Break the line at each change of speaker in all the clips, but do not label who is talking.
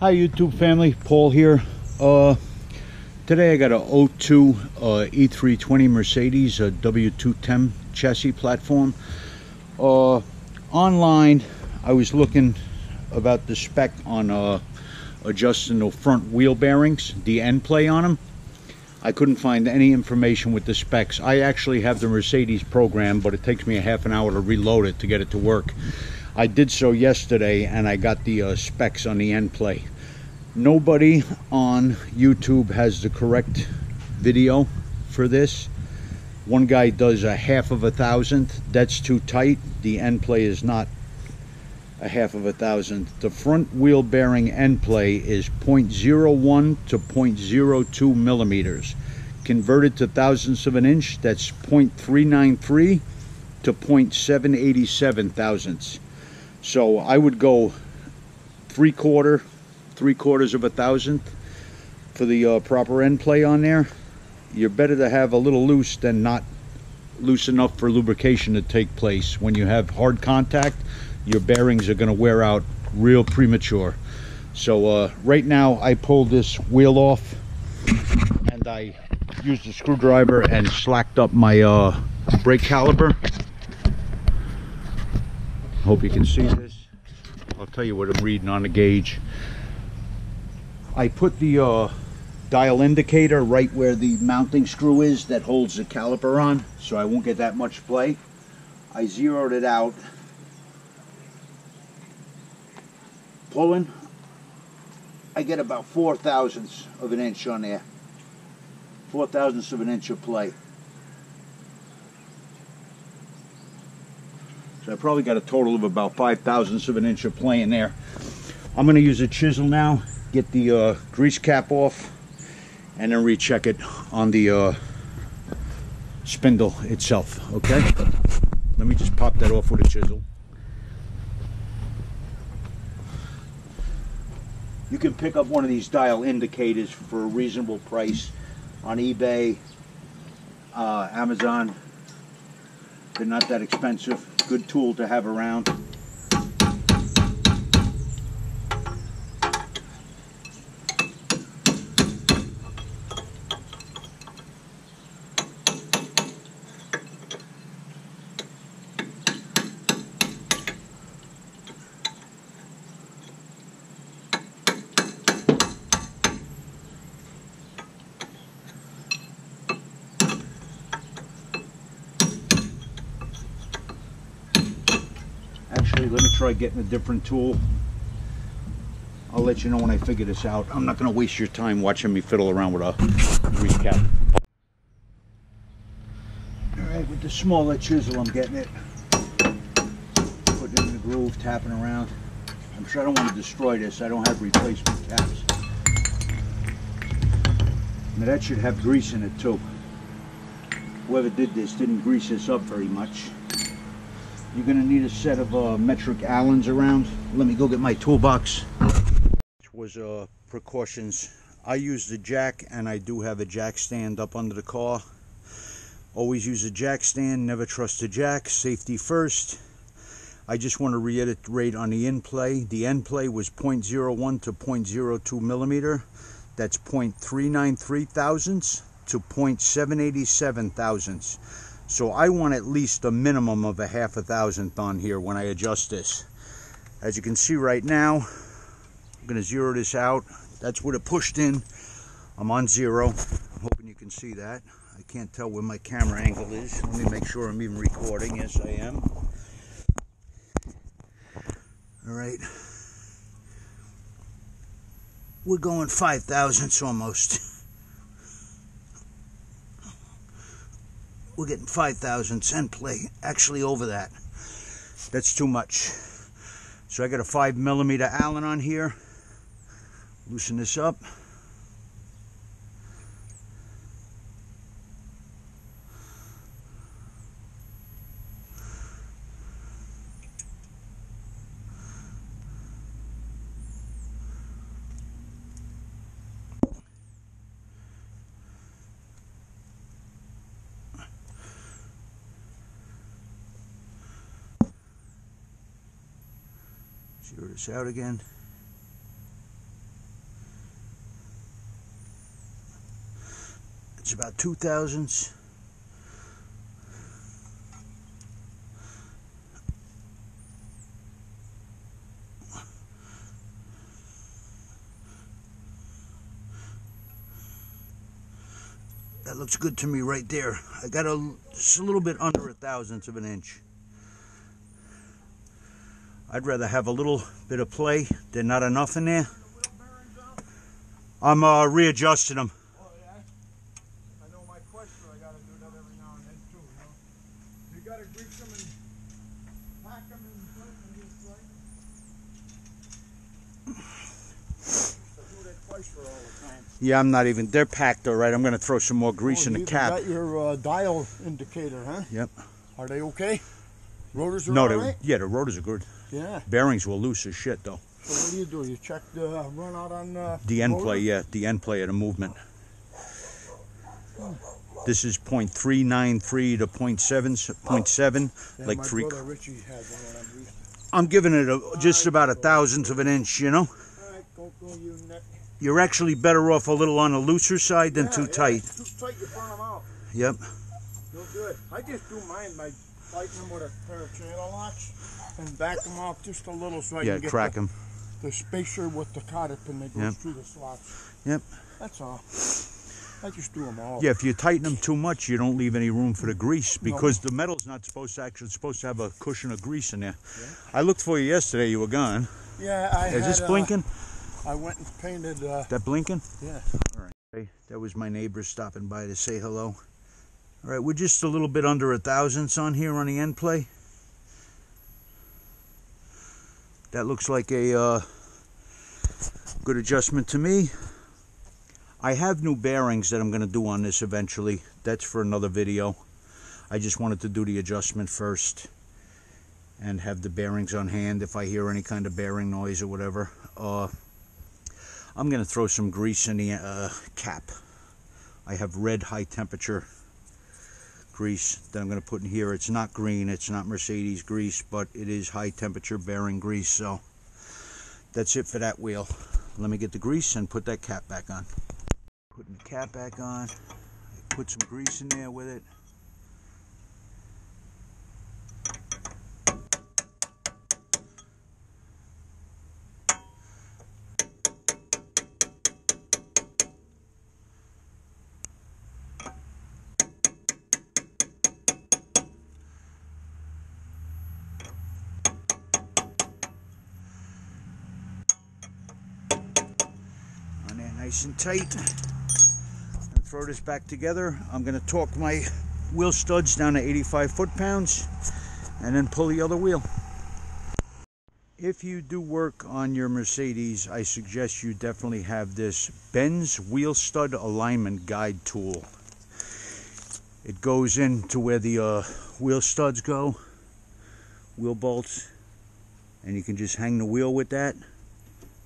Hi YouTube family, Paul here. Uh, today I got a 02 uh, E320 Mercedes a W210 chassis platform. Uh, online, I was looking about the spec on uh, adjusting the front wheel bearings, the end play on them. I couldn't find any information with the specs. I actually have the Mercedes program, but it takes me a half an hour to reload it to get it to work. I did so yesterday and I got the uh, specs on the end play. Nobody on YouTube has the correct video for this. One guy does a half of a thousandth. That's too tight. The end play is not a half of a thousandth. The front wheel bearing end play is 0.01 to 0.02 millimeters. Converted to thousandths of an inch, that's 0.393 to 0.787 thousandths. So I would go three quarter, three quarters of a thousandth for the uh, proper end play on there. You're better to have a little loose than not loose enough for lubrication to take place. When you have hard contact, your bearings are going to wear out real premature. So uh, right now I pulled this wheel off and I used a screwdriver and slacked up my uh, brake caliper Hope you can see this. I'll tell you what I'm reading on the gauge. I put the uh, dial indicator right where the mounting screw is that holds the caliper on, so I won't get that much play. I zeroed it out. Pulling, I get about four thousandths of an inch on there. Four thousandths of an inch of play. I probably got a total of about five thousandths of an inch of play in there. I'm going to use a chisel now, get the uh, grease cap off, and then recheck it on the uh, spindle itself, okay? Let me just pop that off with a chisel. You can pick up one of these dial indicators for a reasonable price on eBay, uh, Amazon. They're not that expensive good tool to have around. Let me try getting a different tool. I'll let you know when I figure this out. I'm not going to waste your time watching me fiddle around with a recap. Alright, with the smaller chisel, I'm getting it. Putting it in the groove, tapping around. I'm sure I don't want to destroy this. I don't have replacement caps. Now that should have grease in it too. Whoever did this didn't grease this up very much. You're to need a set of uh, metric Allens around. Let me go get my toolbox. Which was uh, precautions. I use the jack and I do have a jack stand up under the car. Always use a jack stand, never trust a jack. Safety first. I just want to reiterate on the end play. The end play was 0.01 to 0.02 millimeter. That's 0.393 thousandths to 0.787 thousandths. So I want at least a minimum of a half a thousandth on here when I adjust this. As you can see right now, I'm going to zero this out. That's what it pushed in. I'm on zero. I'm hoping you can see that. I can't tell where my camera angle is. Let me make sure I'm even recording. Yes, I am. All right. We're going five thousandths almost. We're getting 5,000 cent play, actually over that. That's too much. So I got a 5 millimeter Allen on here. Loosen this up. Sure this out again. It's about two thousandths that looks good to me right there. I got a just a little bit under a thousandth of an inch. I'd rather have a little bit of play than not enough in there. I'm uh, readjusting them.
Oh, yeah? I know my question, I gotta do that every now and then too, you know? You gotta grease them and pack them and put them in this way. I do that twice for all the time.
Yeah, I'm not even. They're packed all right. I'm going to throw some more grease
Oh,
in the cap.
got your uh, dial indicator, huh?
Yep.
Are they okay? Rotors are
No,
all
they,
right?
yeah, the rotors are good.
Yeah.
Bearings will loose as shit though.
So what do you do? You check the run out on uh,
The end
rotor?
play, yeah, the end play of the movement. This is point three nine three to point seven, point seven,
Yeah,
like three.
brother Richie had one of them.
I'm giving it a, just about a thousandth of an inch. You know,
All right, go, go, you
You're actually better off a little on the looser side than
Yeah,
too
yeah,
tight.
Too tight, you burn them out.
Yep.
No good. I just do mine by fighting them with a pair of channel locks and back them off just a little so I
Yeah,
can get
crack
the,
them.
the spacer with the cotter pin that goes
Yep.
through the slots.
Yep.
That's all. I just do them all.
Yeah, if you tighten them too much, you don't leave any room for the grease because the metal's not supposed to actually supposed to have a cushion of grease in there. I looked for you yesterday. You were gone.
Yeah, I
Is
had,
this
uh,
blinking?
I went and painted. Uh,
that blinking?
yeah. All right.
Hey, that was my neighbor stopping by to say hello. All right, we're just a little bit under a thousandths on here on the end play. That looks like a uh, good adjustment to me. I have new bearings that I'm going to do on this eventually. That's for another video. I just wanted to do the adjustment first and have the bearings on hand if I hear any kind of bearing noise or whatever. Uh, I'm going to throw some grease in the uh, cap. I have red high temperature grease that I'm going to put in here. It's not green, it's not Mercedes grease, but it is high temperature bearing grease. So that's it for that wheel. Let me get the grease and put that cap back on. Putting the cap back on. Put some grease in there with it. on there nice and tight. And throw this back together. I'm to torque my wheel studs down to 85 foot-pounds and then pull the other wheel. If you do work on your Mercedes, I suggest you definitely have this Benz Wheel Stud Alignment Guide tool. It goes into where the uh, wheel studs go, wheel bolts, and you can just hang the wheel with that.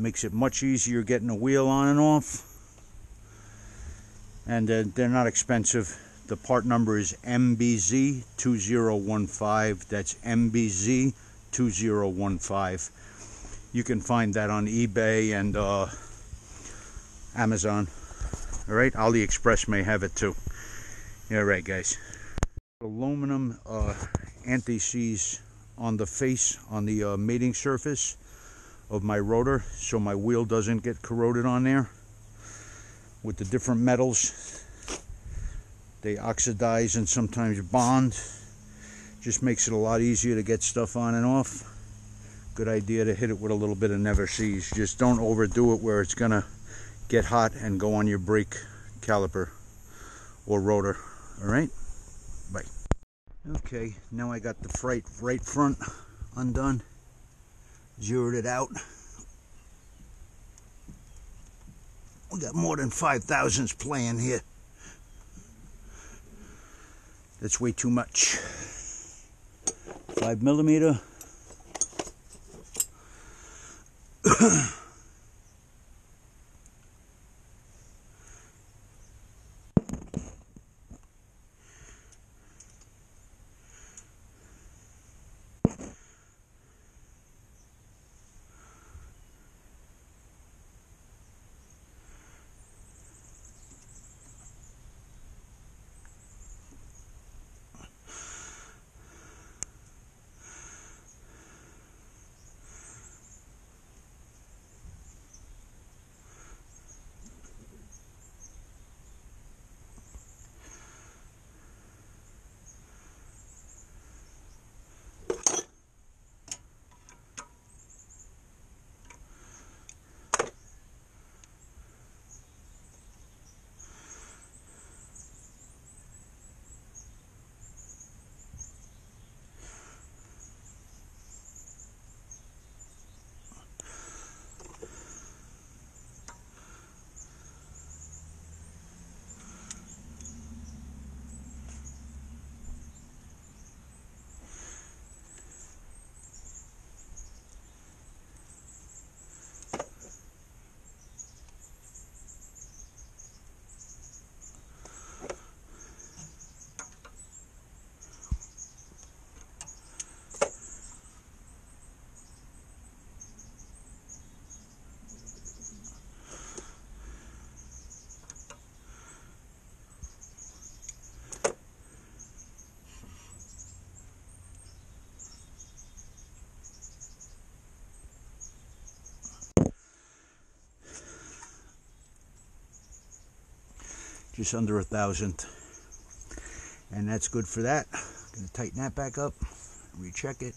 Makes it much easier getting the wheel on and off. And uh, they're not expensive. The part number is MBZ2015. That's MBZ2015. You can find that on eBay and uh, Amazon. All right, AliExpress may have it too. all right guys. Aluminum uh, anti-seize on the face, on the uh, mating surface of my rotor so my wheel doesn't get corroded on there. With the different metals they oxidize and sometimes bond. Just makes it a lot easier to get stuff on and off. Good idea to hit it with a little bit of never seize just don't overdo it where it's gonna get hot and go on your brake caliper or rotor. All right? Bye. Okay now I got the freight right front undone zeroed it out. We got more than five thousands playing here. That's way too much. Five millimeter. just under a thousandth And that's good for that. Gonna tighten that back up, recheck it.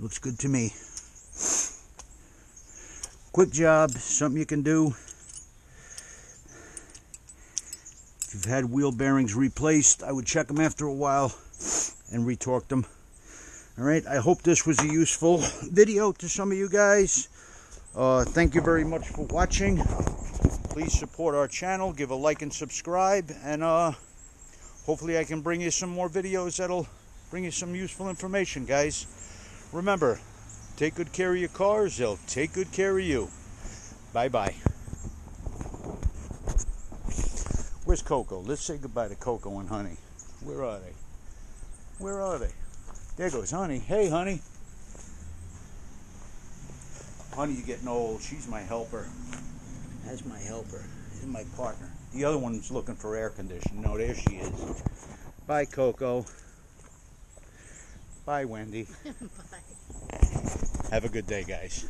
Looks good to me. Quick job, something you can do. If you've had wheel bearings replaced, I would check them after a while and retorque them. All right, I hope this was a useful video to some of you guys. Uh, thank you very much for watching. Please support our channel, give a like and subscribe, and uh, hopefully I can bring you some more videos that'll bring you some useful information, guys. Remember, take good care of your cars, they'll take good care of you. Bye-bye. Where's Coco? Let's say goodbye to Coco and Honey. Where are they? Where are they? There goes Honey. Hey, Honey. Honey, you're getting old. She's my helper. That's my helper. This is my partner. The other one's looking for air conditioning. No, there she is. Bye, Coco. Bye, Wendy. Bye. Have a good day, guys.